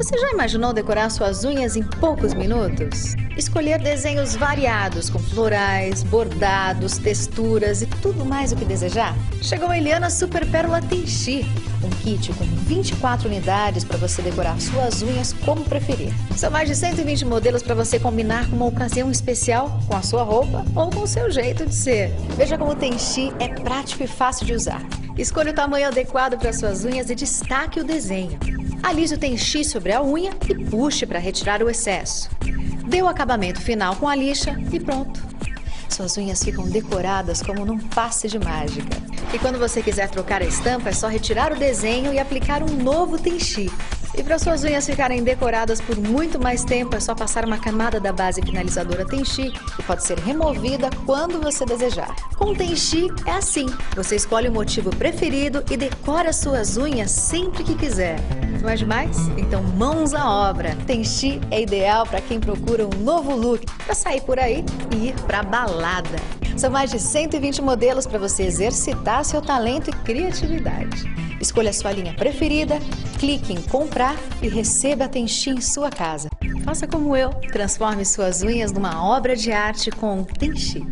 Você já imaginou decorar suas unhas em poucos minutos? Escolher desenhos variados com florais, bordados, texturas e tudo mais o que desejar? Chegou a Eliana Super Pérola Tenchi, um kit com 24 unidades para você decorar suas unhas como preferir. São mais de 120 modelos para você combinar com uma ocasião especial com a sua roupa ou com o seu jeito de ser. Veja como o Tenchi é prático e fácil de usar. Escolha o tamanho adequado para suas unhas e destaque o desenho. Alise o tenchi sobre a unha e puxe para retirar o excesso. Dê o acabamento final com a lixa e pronto. Suas unhas ficam decoradas como num passe de mágica. E quando você quiser trocar a estampa, é só retirar o desenho e aplicar um novo tenchi. E para suas unhas ficarem decoradas por muito mais tempo, é só passar uma camada da base finalizadora Tenchi, que pode ser removida quando você desejar. Com Tenchi é assim, você escolhe o motivo preferido e decora suas unhas sempre que quiser. Mais demais? Então mãos à obra. Tenchi é ideal para quem procura um novo look para sair por aí e ir para balada. São mais de 120 modelos para você exercitar seu talento e criatividade. Escolha a sua linha preferida, clique em comprar e receba a Tenchi em sua casa. Faça como eu, transforme suas unhas numa obra de arte com Tenchi.